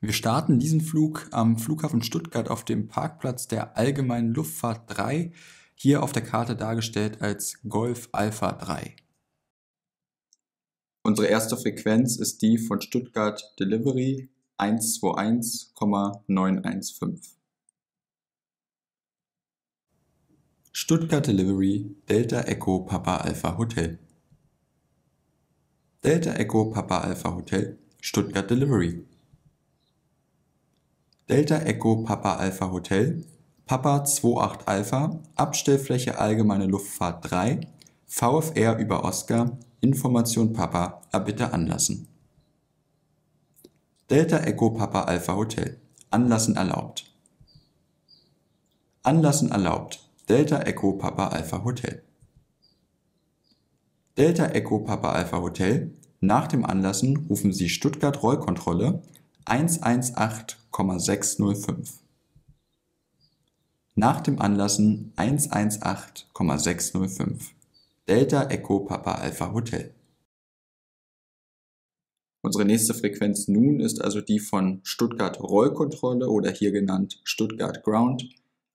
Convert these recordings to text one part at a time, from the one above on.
Wir starten diesen Flug am Flughafen Stuttgart auf dem Parkplatz der Allgemeinen Luftfahrt 3, hier auf der Karte dargestellt als Golf Alpha 3. Unsere erste Frequenz ist die von Stuttgart Delivery 121,915. Stuttgart Delivery Delta Echo Papa Alpha Hotel. Delta Echo Papa Alpha Hotel Stuttgart Delivery. Delta Echo Papa Alpha Hotel, Papa 28 Alpha, Abstellfläche Allgemeine Luftfahrt 3, VFR über Oscar, Information Papa, erbitte anlassen. Delta Echo Papa Alpha Hotel, Anlassen erlaubt. Anlassen erlaubt, Delta Echo Papa Alpha Hotel. Delta Echo Papa Alpha Hotel, nach dem Anlassen rufen Sie Stuttgart Rollkontrolle 118,605. Nach dem Anlassen 118,605. Delta Echo Papa Alpha Hotel. Unsere nächste Frequenz nun ist also die von Stuttgart Rollkontrolle oder hier genannt Stuttgart Ground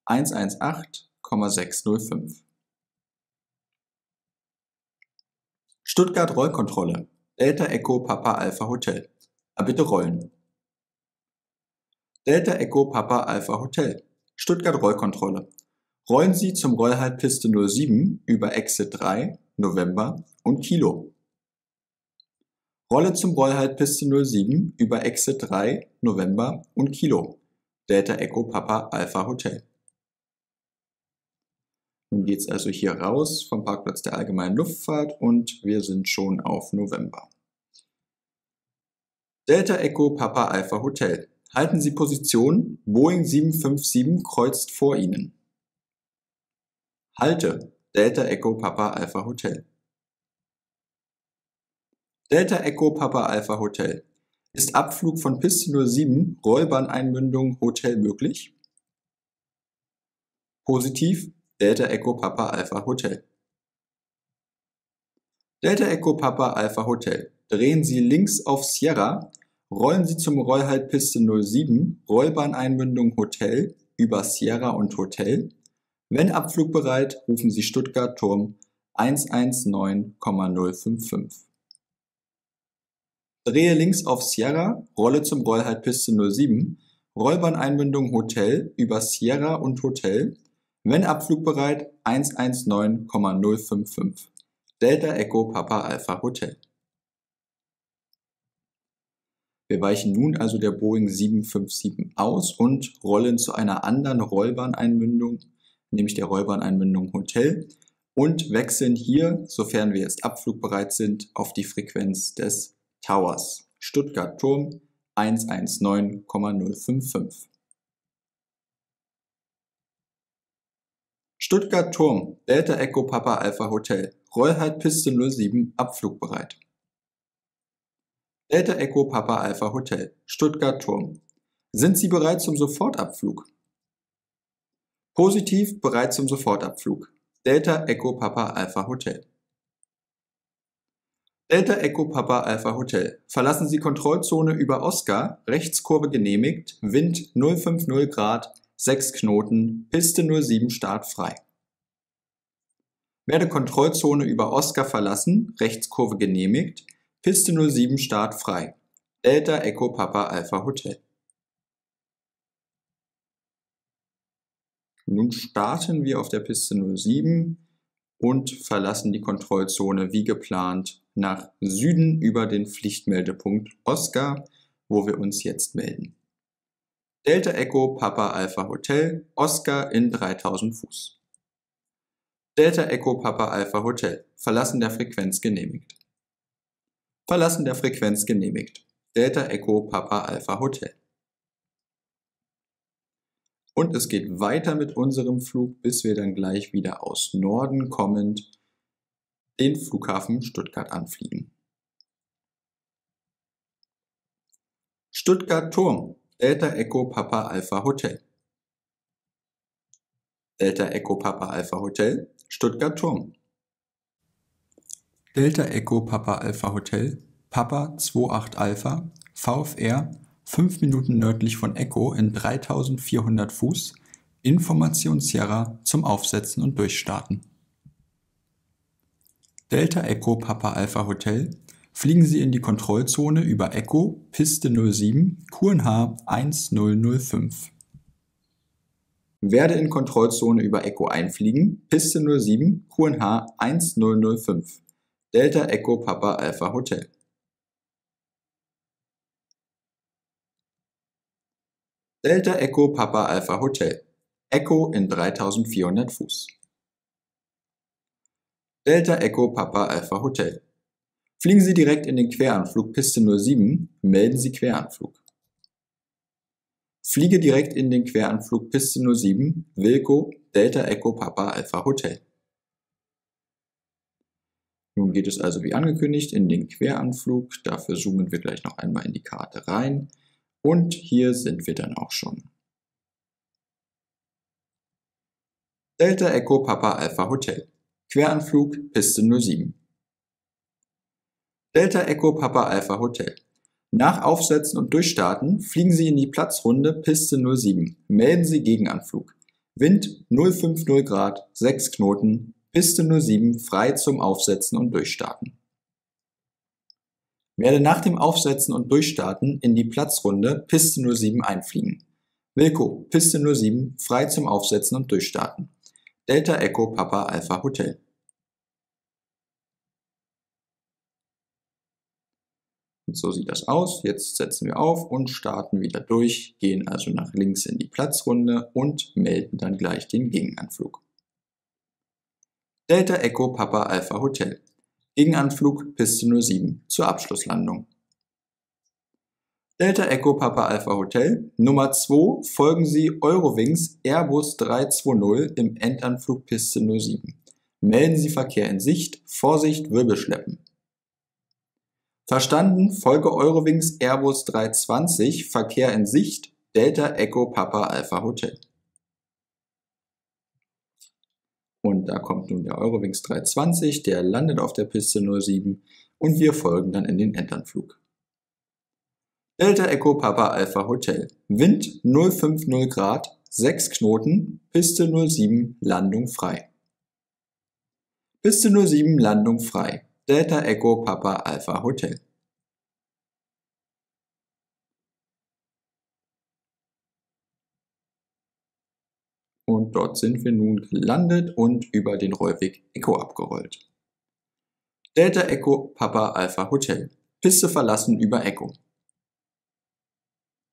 118,605. Stuttgart Rollkontrolle Delta Echo Papa Alpha Hotel. Bitte rollen. Delta Echo Papa Alpha Hotel. Stuttgart Rollkontrolle. Rollen Sie zum Rollhalt Piste 07 über Exit 3, November und Kilo. Rolle zum Rollhalt Piste 07 über Exit 3, November und Kilo. Delta Echo Papa Alpha Hotel. Nun geht es also hier raus vom Parkplatz der Allgemeinen Luftfahrt und wir sind schon auf November. Delta Echo Papa Alpha Hotel. Halten Sie Position, Boeing 757 kreuzt vor Ihnen. Halte, Delta Echo Papa Alpha Hotel. Delta Echo Papa Alpha Hotel. Ist Abflug von Piste 07 Rollbahneinmündung Hotel möglich? Positiv, Delta Echo Papa Alpha Hotel. Delta Echo Papa Alpha Hotel. Drehen Sie links auf Sierra Rollen Sie zum Rollhalt Piste 07, Rollbahneinmündung Hotel über Sierra und Hotel. Wenn abflugbereit, rufen Sie Stuttgart Turm 119,055. Drehe links auf Sierra, rolle zum Rollhalt Piste 07, Rollbahneinmündung Hotel über Sierra und Hotel. Wenn abflugbereit 119,055. Delta Echo Papa Alpha Hotel. Wir weichen nun also der Boeing 757 aus und rollen zu einer anderen Rollbahneinmündung, nämlich der Rollbahneinmündung Hotel und wechseln hier, sofern wir jetzt abflugbereit sind, auf die Frequenz des Towers. Stuttgart Turm 119,055. Stuttgart Turm, Delta Echo Papa Alpha Hotel, Rollhalt Piste 07, abflugbereit. Delta Echo Papa Alpha Hotel, Stuttgart Turm. Sind Sie bereit zum Sofortabflug? Positiv bereit zum Sofortabflug. Delta Echo Papa Alpha Hotel. Delta Echo Papa Alpha Hotel. Verlassen Sie Kontrollzone über Oscar, Rechtskurve genehmigt, Wind 050 Grad, 6 Knoten, Piste 07 Start frei. Werde Kontrollzone über Oscar verlassen, Rechtskurve genehmigt, Piste 07 Start frei. Delta Echo Papa Alpha Hotel. Nun starten wir auf der Piste 07 und verlassen die Kontrollzone wie geplant nach Süden über den Pflichtmeldepunkt Oscar, wo wir uns jetzt melden. Delta Echo Papa Alpha Hotel, Oscar in 3000 Fuß. Delta Echo Papa Alpha Hotel, Verlassen der Frequenz genehmigt. Verlassen der Frequenz genehmigt. Delta Echo Papa Alpha Hotel. Und es geht weiter mit unserem Flug, bis wir dann gleich wieder aus Norden kommend den Flughafen Stuttgart anfliegen. Stuttgart Turm, Delta Echo Papa Alpha Hotel. Delta Echo Papa Alpha Hotel, Stuttgart Turm. Delta Echo Papa Alpha Hotel, Papa 28 Alpha, VfR, 5 Minuten nördlich von Echo in 3400 Fuß, Information Sierra zum Aufsetzen und Durchstarten. Delta Echo Papa Alpha Hotel, fliegen Sie in die Kontrollzone über Echo, Piste 07, QNH 1005. Werde in Kontrollzone über Echo einfliegen, Piste 07, QNH 1005. Delta Echo Papa Alpha Hotel. Delta Echo Papa Alpha Hotel. Echo in 3400 Fuß. Delta Echo Papa Alpha Hotel. Fliegen Sie direkt in den Queranflug Piste 07, melden Sie Queranflug. Fliege direkt in den Queranflug Piste 07, Wilco, Delta Echo Papa Alpha Hotel. Nun geht es also wie angekündigt in den Queranflug. Dafür zoomen wir gleich noch einmal in die Karte rein. Und hier sind wir dann auch schon. Delta Echo Papa Alpha Hotel. Queranflug Piste 07. Delta Echo Papa Alpha Hotel. Nach Aufsetzen und Durchstarten fliegen Sie in die Platzrunde Piste 07. Melden Sie Gegenanflug. Wind 050 Grad, 6 Knoten, Piste 07 frei zum Aufsetzen und Durchstarten. Werde nach dem Aufsetzen und Durchstarten in die Platzrunde Piste 07 einfliegen. Wilco, Piste 07, frei zum Aufsetzen und Durchstarten. Delta Echo Papa Alpha Hotel. Und so sieht das aus. Jetzt setzen wir auf und starten wieder durch, gehen also nach links in die Platzrunde und melden dann gleich den Gegenanflug. Delta Echo Papa Alpha Hotel. Gegenanflug Piste 07 zur Abschlusslandung. Delta Echo Papa Alpha Hotel. Nummer 2 folgen Sie Eurowings Airbus 320 im Endanflug Piste 07. Melden Sie Verkehr in Sicht, Vorsicht Wirbelschleppen. Verstanden, folge Eurowings Airbus 320, Verkehr in Sicht, Delta Echo Papa Alpha Hotel. Und da kommt nun der Eurowings 320, der landet auf der Piste 07 und wir folgen dann in den Endanflug. Delta Echo Papa Alpha Hotel. Wind 050 Grad, 6 Knoten, Piste 07, Landung frei. Piste 07, Landung frei. Delta Echo Papa Alpha Hotel. Und dort sind wir nun gelandet und über den Rollweg Echo abgerollt. Delta Echo Papa Alpha Hotel. Piste verlassen über Echo.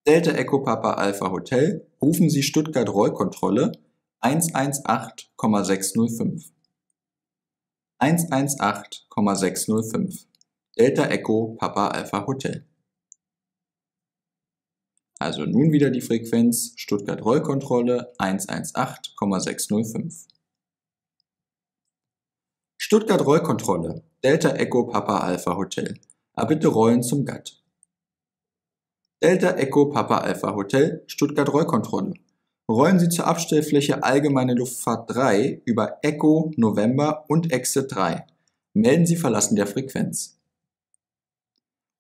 Delta Echo Papa Alpha Hotel. Rufen Sie Stuttgart Rollkontrolle 118,605. 118,605. Delta Echo Papa Alpha Hotel. Also nun wieder die Frequenz Stuttgart Rollkontrolle 118,605. Stuttgart Rollkontrolle Delta Echo Papa Alpha Hotel. Erbitte Rollen zum GATT. Delta Echo Papa Alpha Hotel Stuttgart Rollkontrolle. Rollen Sie zur Abstellfläche Allgemeine Luftfahrt 3 über Echo November und Exit 3. Melden Sie Verlassen der Frequenz.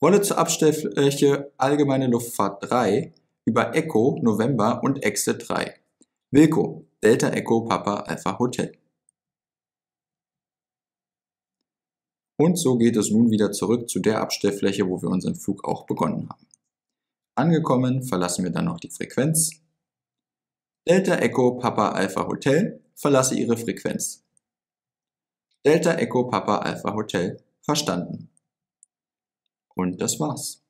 Rolle zur Abstellfläche Allgemeine Luftfahrt 3 über Echo November und Exit 3. Wilco Delta Echo Papa Alpha Hotel. Und so geht es nun wieder zurück zu der Abstellfläche, wo wir unseren Flug auch begonnen haben. Angekommen verlassen wir dann noch die Frequenz. Delta Echo Papa Alpha Hotel verlasse Ihre Frequenz. Delta Echo Papa Alpha Hotel verstanden. Und das war's.